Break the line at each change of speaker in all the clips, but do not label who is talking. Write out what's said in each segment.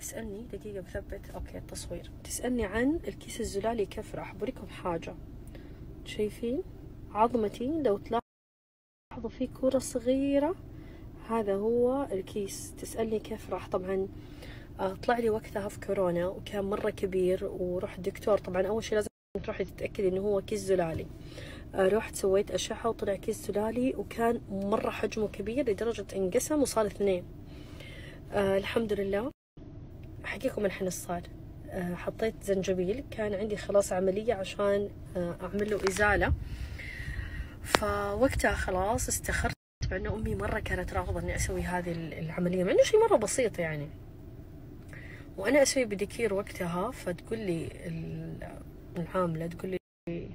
تسألني دقيقة بثبت. أوكي التصوير. تسألني عن الكيس الزلالي كيف راح بوريكم حاجة. شايفين؟ عظمتي لو تلاحظوا في كرة صغيرة. هذا هو الكيس. تسألني كيف راح. طبعا آه، طلع لي وقتها في كورونا وكان مرة كبير. ورحت دكتور طبعا أول شيء لازم تروحي تتأكدي إنه هو كيس زلالي. آه، رحت سويت أشعة وطلع كيس زلالي وكان مرة حجمه كبير لدرجة إنقسم وصار اثنين. آه الحمد لله. أحكيكم الحين صار آه حطيت زنجبيل. كان عندي خلاص عملية عشان آه أعمل له إزالة. فوقتها خلاص استخرت. مع انه أمي مرة كانت رافضه إني أسوي هذه العملية مع إنه شيء مرة بسيط يعني. وأنا أسوي بديكير وقتها فتقول لي العاملة تقول لي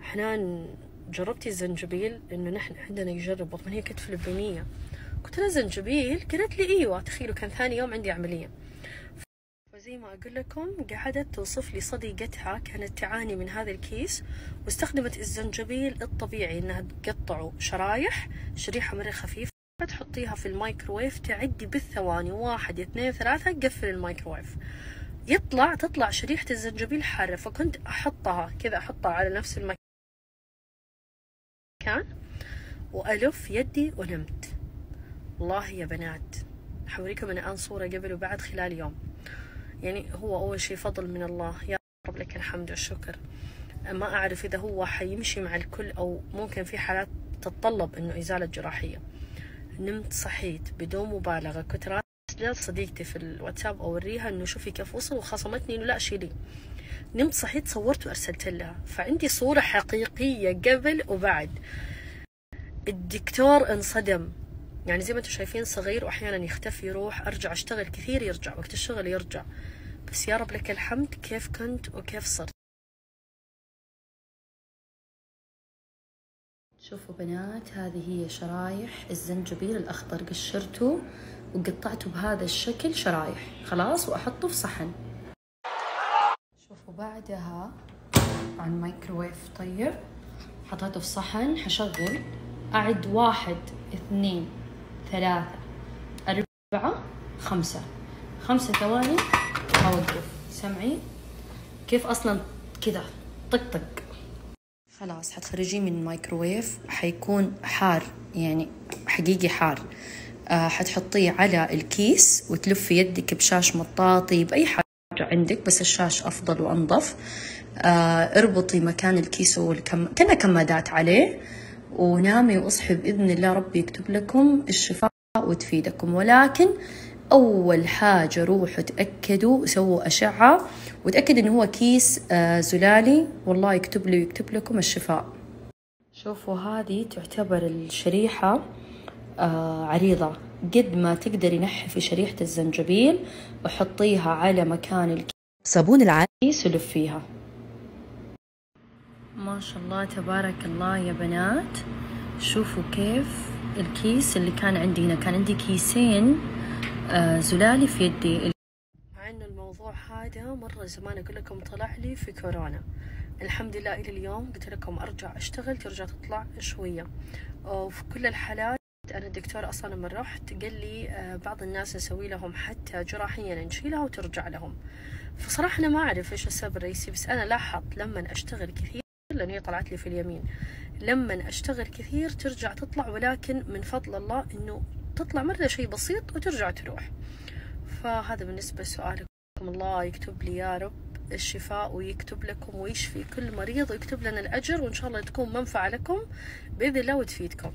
حنان جربتي الزنجبيل؟ إنه نحن عندنا يجرب هي كانت فلبينيه قلت لها زنجبيل؟ قالت لي إيوه تخيلوا كان ثاني يوم عندي عملية. وزي ما أقول لكم قعدت توصف لي صديقتها كانت تعاني من هذا الكيس واستخدمت الزنجبيل الطبيعي إنها تقطعه شرايح شريحة مرة خفيفة تحطيها في الميكروويف تعدي بالثواني واحد اثنين ثلاثة قفل الميكروويف. يطلع تطلع شريحة الزنجبيل حارة فكنت أحطها كذا أحطها على نفس المكان وألف يدي ونمت. والله يا بنات حوريكم أنا الآن صورة قبل وبعد خلال يوم. يعني هو أول شيء فضل من الله. يا رب لك الحمد والشكر. ما أعرف إذا هو حيمشي مع الكل أو ممكن في حالات تتطلب إنه إزالة جراحية. نمت صحيت بدون مبالغة. كنت راسلة صديقتي في الواتساب أوريها إنه شوفي كيف وصل وخصمتني إنه لا شيلي نمت صحيت صورت وأرسلت لها. فعندي صورة حقيقية قبل وبعد. الدكتور انصدم. يعني زي ما أنتم شايفين صغير وأحيانا يختفي يروح أرجع أشتغل كثير يرجع وقت الشغل يرجع. بس يا رب لك الحمد كيف كنت وكيف صرت.
شوفوا بنات هذه هي شرايح الزنجبيل الأخضر قشرته وقطعته بهذا الشكل شرايح. خلاص وأحطه في صحن. شوفوا بعدها عن مايكروويف طيب حطيته في صحن حشغل. أعد واحد اثنين. ثلاثة أربعة خمسة. خمسة ثواني أوقف. سمعي؟ كيف أصلا كذا؟ طق طق. خلاص حتخرجيه من الميكروويف حيكون حار يعني حقيقي حار. آه حتحطيه على الكيس وتلفي يدك بشاش مطاطي بأي حاجة عندك بس الشاش أفضل وأنظف. آه اربطي مكان الكيس والكم كنا كمادات عليه. ونامي وأصحي بإذن الله ربي يكتب لكم الشفاء وتفيدكم. ولكن أول حاجة روحوا تأكدوا سووا أشعة وتأكد إنه هو كيس آه زلالي. والله يكتب لي ويكتب لكم الشفاء. شوفوا هذه تعتبر الشريحة آه عريضة. قد ما تقدري نحفي شريحة الزنجبيل وحطيها على مكان الكيس.
صابون العكيس
ولفيها ما شاء الله تبارك الله يا بنات. شوفوا كيف الكيس اللي كان عندي هنا. كان عندي كيسين آه زلالي في يدي.
مع انه الموضوع هذا مرة زمان أقول لكم طلع لي في كورونا. الحمد لله إلى اليوم قلت لكم أرجع أشتغل ترجع تطلع شوية. وفي كل الحالات أنا الدكتور أصلا لما رحت قال لي آه بعض الناس نسوي لهم حتى جراحيا نشيلها وترجع لهم. فصراحة أنا ما أعرف إيش السبب الرئيسي بس أنا لاحظت لما أشتغل كثير لأن هي طلعت لي في اليمين. لما أشتغل كثير ترجع تطلع ولكن من فضل الله إنه تطلع مرة شيء بسيط وترجع تروح. فهذا بالنسبة لسؤالكم. الله يكتب لي يا رب الشفاء ويكتب لكم ويشفي كل مريض ويكتب لنا الأجر وإن شاء الله تكون منفعة لكم بإذن الله وتفيدكم.